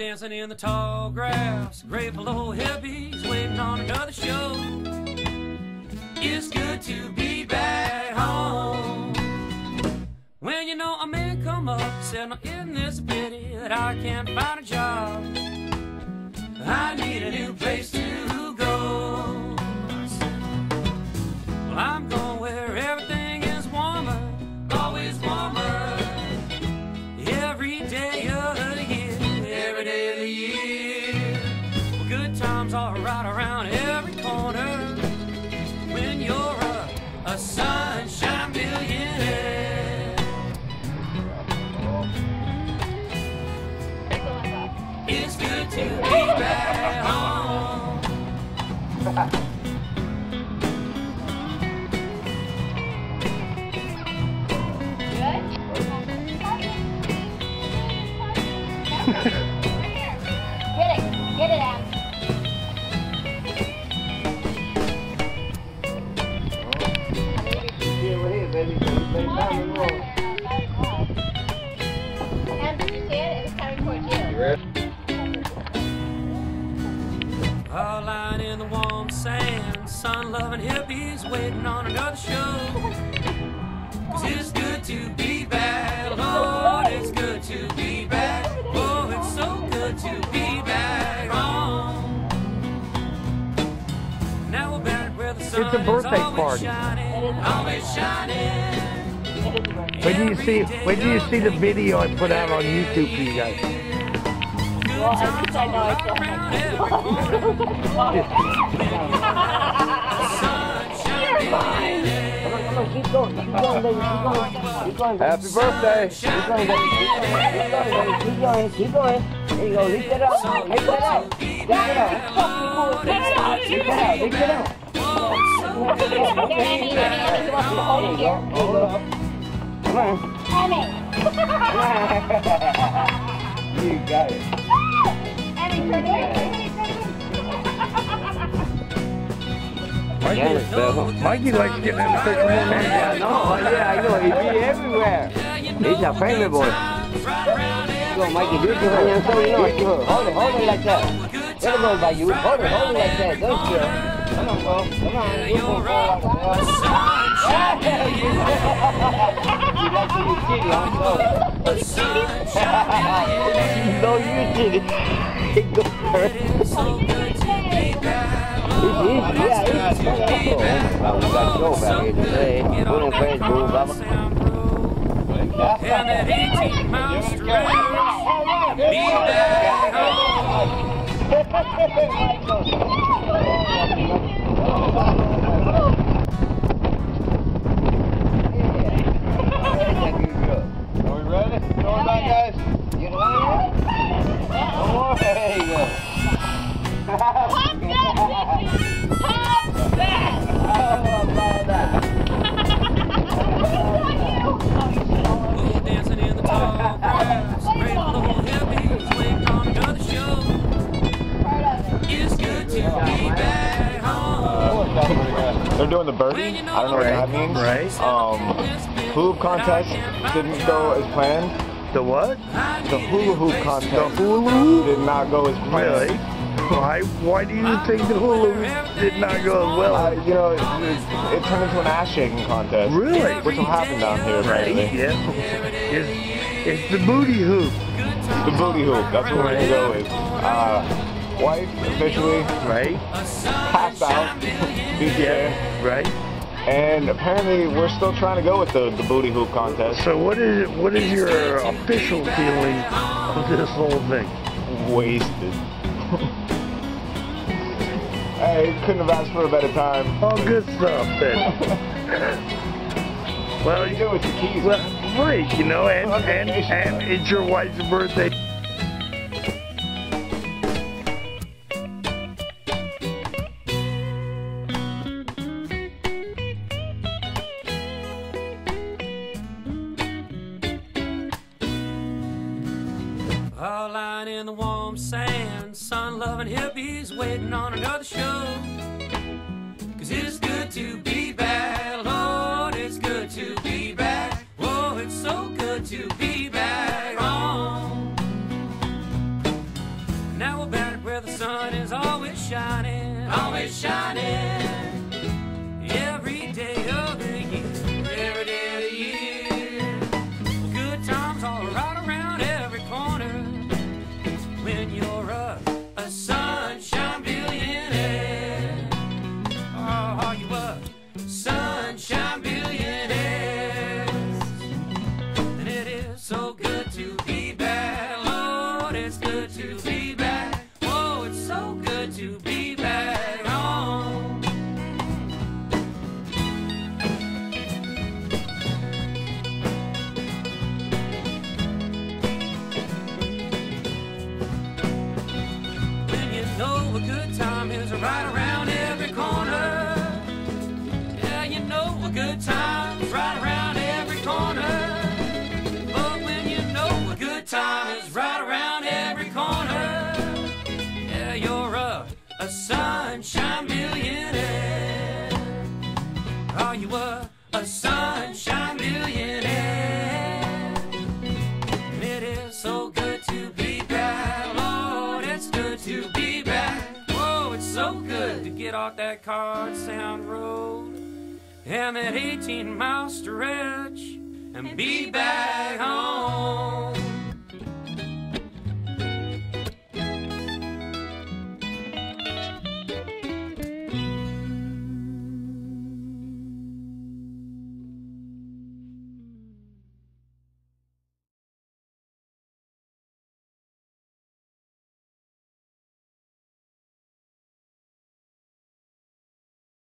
Dancing in the tall grass, grateful old hippies waiting on another show. It's good to be back home. When you know a man come up, said, in this pity that I can't find a job. I need a new place to good times are right around every corner. When you're a, a sunshine millionaire. It's good to be back home. Get And did you see it? It coming towards you. All lying in the warm sand, sun loving hippies waiting on another show. Cause it's good to be back, Lord, it's good to be back. Oh, it's so good to be back home. Now we're back where the sun It's a birthday is always party. shining, always shining. When do you see when do you see the video I put out on YouTube for you guys? Well, at least I know I still Around have every corner, sunshine Come on, keep going, keep going, baby, keep going, keep going. baby. Happy birthday! Keep going, baby, keep going, keep going, baby, keep going, keep going. There you go, lift it up, lift it up, lift it up. Lift it out, lift it out, lift it out. There, Andy, Andy, you want me to hold it here? Hold it up. Come on. Andy. You got it. Andy, turn it. Mikey, Mikey likes getting in the picture Yeah, I know, yeah, I know, he be everywhere. He's a family boy. Go, Mikey, do it to her, young so you know it to her. Hold it, hold it like that. Let it go by you. Hold it, hold it like that. Don't you? On, bro. Come on. You can fall like that. You like to be cheating, huh? So. No, you cheated. It goes first. It's easy, yeah, it's easy. Well, we got a show back here today. Put in Facebook, Baba. And that 18 mile stretch, be back home. 30. I don't know what that means. Right. Um, hoop contest didn't go as planned. The what? The hula hoop contest. The hula did not go as planned. Really? Why? Why do you think the hula did not go well? Uh, you know, it, it, it, turned into an ass shaking contest. Really? Which will happen down here, right? Yeah. It's, it's the booty hoop. The booty hoop. That's what we're gonna go with. Uh, wife officially right? passed out. Yeah. Right. And apparently we're still trying to go with the, the booty hoop contest. So what is what is your official feeling of this whole thing? Wasted. hey, couldn't have asked for a better time. All good stuff then. well, you do with your keys? well, right, you know, and and and it's your wife's birthday. home sand. Sun loving hippies waiting on another show. Cause it's good to be back, Lord, it's good to be back. Oh, it's so good to be back home. Now we're back where the sun is always shining, always shining. Good to be better. that Card Sound Road and that 18 mile stretch and, and be back home.